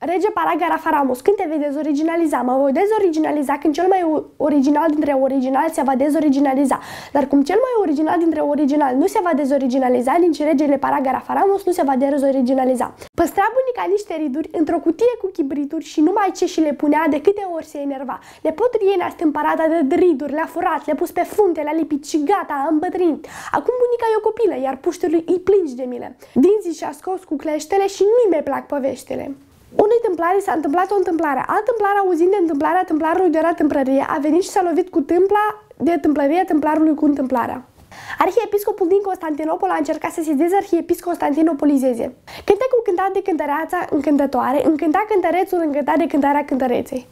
Rege Paragara Faramos, când te vei dezoriginaliza? Mă voi dezoriginaliza când cel mai original dintre original se va dezoriginaliza. Dar cum cel mai original dintre original nu se va dezoriginaliza, nici regele Paragara Faramos nu se va dezoriginaliza. Păstra bunica niște riduri într-o cutie cu chibrituri și numai ce și le punea de câte ori se enerva. Le potrie ne-a stâmpărat de riduri, le-a furat, le-a pus pe funte, le-a lipit și gata, a îmbătrânit. Acum bunica e o copilă, iar puștelui îi plângi de milă. Dinții și-a scos cu cleștele și nu-i mai plac poveștile. Unui tâmplare s-a întâmplat o întâmplare. Alt tâmplar, auzind de întâmplarea tâmplarului de la tâmplărie, a venit și s-a lovit cu tâmpla de tâmplărie tâmplarului cu întâmplarea. Arhiepiscopul din Constantinopol a încercat să se dezarhiepisconstantinopolizeze. Cântecul cântat de cântăreața încântătoare, încânta cântărețul încântat de cântarea cântăreței.